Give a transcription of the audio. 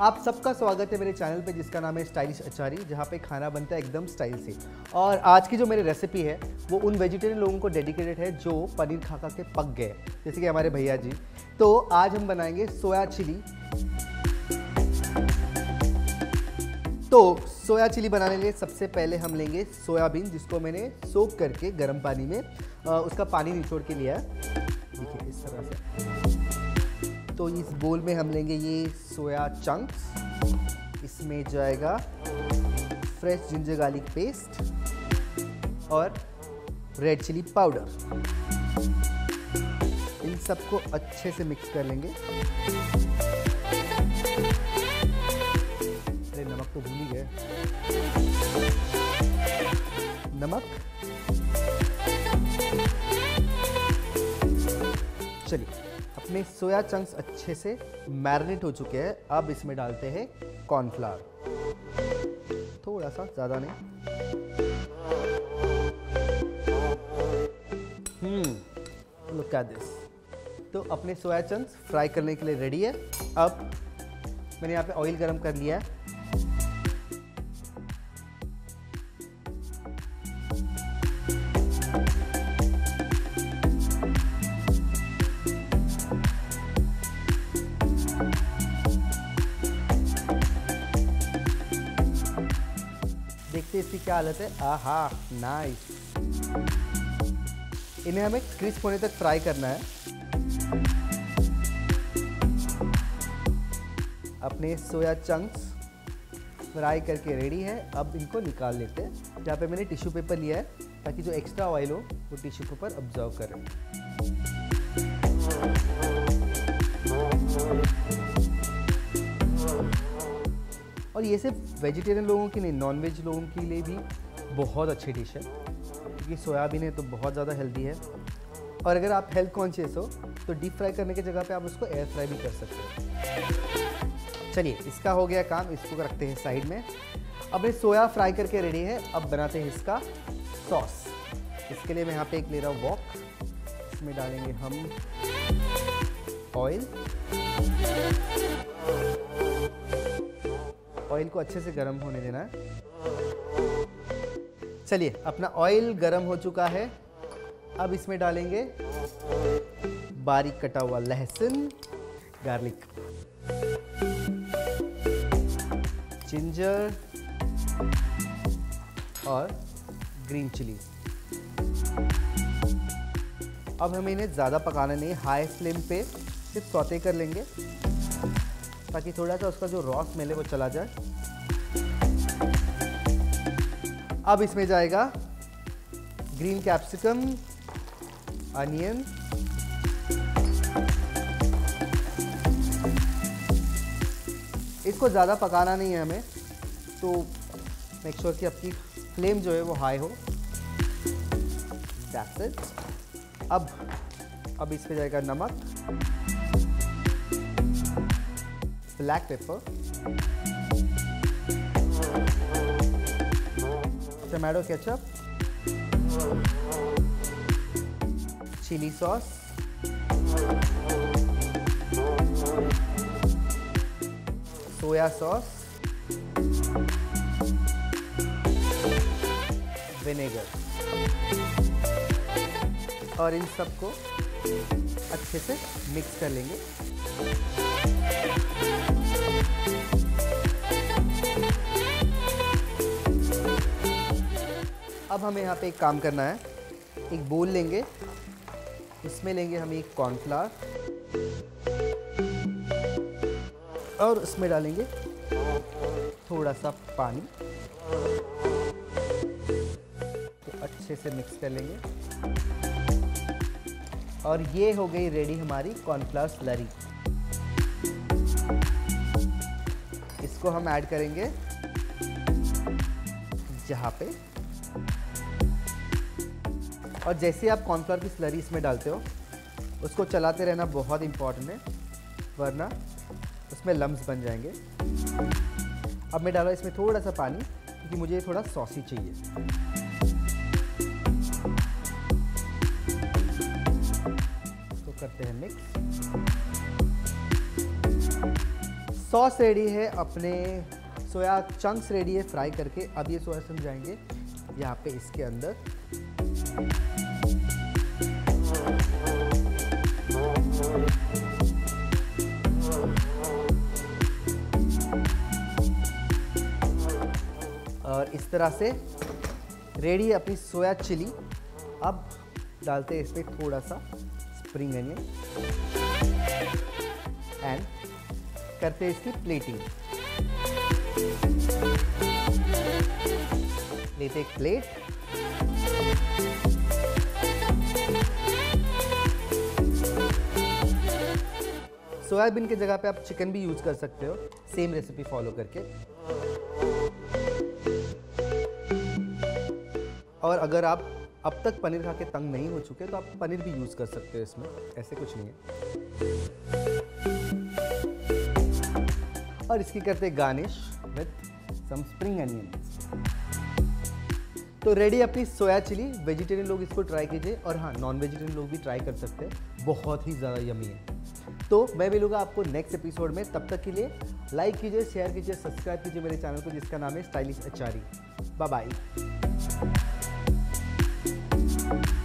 आप सबका स्वागत है मेरे चैनल पे जिसका नाम है स्टाइलिश अचारी जहाँ पे खाना बनता है एकदम स्टाइल से। और आज की जो मेरी रेसिपी है वो उन वेजिटेरियन लोगों को डेडिकेटेड है जो पनीर खा खा के पक गए जैसे कि हमारे भैया जी। तो आज हम बनाएँगे सोया चिली। तो सोया चिली बनाने के लिए सबसे पहले हम लेंगे सोयाबीन जिसको मैंने सोक करके गर्म पानी में आ, उसका पानी निचोड़ के लिया है। देखिए इस तरह से। तो इस बोल में हम लेंगे ये सोया चंक्स इसमें जाएगा फ्रेश जिंजर गार्लिक पेस्ट और रेड चिली पाउडर इन सबको अच्छे से मिक्स कर लेंगे। अरे, नमक तो भूल ही गए। नमक? चलिए। अपने सोया चंक्स अच्छे से मैरिनेट हो चुके हैं। अब इसमें डालते हैं कॉर्नफ्लावर। थोड़ा सा, ज़्यादा नहीं। हम्म लुक एट दिस तो अपने सोया चंक्स फ्राई करने के लिए रेडी है। अब मैंने यहाँ पे ऑयल गरम कर लिया है। देखते इसकी क्या हालत है। आहा नाइस इन्हें हमें क्रिस्प होने तक फ्राई करना है। अपने सोया चंक्स फ्राई करके रेडी है। अब इनको निकाल लेते हैं। जहाँ पे मैंने टिश्यू पेपर लिया है, ताकि जो एक्स्ट्रा ऑयल हो, वो टिश्यू पेपर ऑब्ज़र्व करे। और ये सिर्फ़ वेजिटेरियन लोगों की नहीं नॉन वेज लोगों के लिए भी बहुत अच्छी डिश है। क्योंकि सोयाबीन है तो बहुत ज़्यादा हेल्दी है। और अगर आप हेल्थ कॉन्शियस हो तो डीप फ्राई करने की जगह पे आप उसको एयर फ्राई भी कर सकते हो। चलिए, इसका हो गया काम, इसको रखते हैं साइड में। अब ये सोया फ्राई करके रेडी है, अब बनाते हैं इसका सॉस इसके लिए मैं यहाँ पे एक ले रहा हूँ वॉक इसमें डालेंगे हम ऑयल ऑयल को अच्छे से गर्म होने देना है। चलिए, अपना ऑयल गर्म हो चुका है। अब इसमें डालेंगे बारीक कटा हुआ लहसुन, गार्लिक। जिंजर और ग्रीन चिली। अब हमें इन्हें ज़्यादा पकाना नहीं, हाई फ्लेम पे सिर्फ़ सौते कर लेंगे। ताकि थोड़ा सा उसका जो रॉ स्मेल है वो चला जाए। अब इसमें जाएगा ग्रीन कैप्सिकम, अनियन। इसको ज़्यादा पकाना नहीं है हमें तो मेक श्योर sure कि आपकी फ्लेम जो है वो हाई हो। दैट्स अब अब इसमें जाएगा नमक। Black pepper, tomato ketchup, chili sauce, soya sauce, vinegar और इन सबको अच्छे से मिक्स कर लेंगे अब हमें यहाँ पे एक काम करना है। एक बोल लेंगे। उसमें लेंगे हम एक कॉर्नफ्लावर और उसमें डालेंगे थोड़ा सा पानी। तो अच्छे से मिक्स कर लेंगे। और ये हो गई रेडी हमारी कॉर्नफ्लावर स्लरी इसको हम ऐड करेंगे जहाँ पे और जैसे आप कॉर्नफ्लावर की स्लरी इसमें डालते हो, उसको चलाते रहना बहुत इंपॉर्टेंट है, वरना उसमें लम्स बन जाएँगे। अब मैं डाला इसमें थोड़ा सा पानी, क्योंकि मुझे थोड़ा सॉसी चाहिए। तो करते हैं मिक्स सॉस रेडी है, अपने सोया चंक्स रेडी है फ्राई करके। अब ये सोया जाएँगे यहाँ पे इसके अंदर। और इस तरह से रेडी है अपनी सोया चिली। अब डालते हैं इसमें थोड़ा सा स्प्रिंग अनियन एंड करते हैं इसकी प्लेटिंग लेते एक प्लेट सोयाबीन की जगह पे आप चिकन भी यूज़ कर सकते हो। सेम रेसिपी फॉलो करके। और अगर आप अब तक पनीर खा के तंग नहीं हो चुके तो आप पनीर भी यूज़ कर सकते हो इसमें, ऐसे कुछ नहीं है। और इसकी करते garnish with some spring onion तो रेडी अपनी सोया चिली वेजिटेरियन लोग इसको ट्राई कीजिए, और हाँ नॉन वेजिटेरियन लोग भी ट्राई कर सकते हैं, बहुत ही ज़्यादा यमी है। तो मैं मिलूँगा आपको नेक्स्ट एपिसोड में, तब तक के लिए लाइक कीजिए शेयर कीजिए सब्सक्राइब कीजिए मेरे चैनल को, जिसका नाम है stylish Achari bye bye Thank you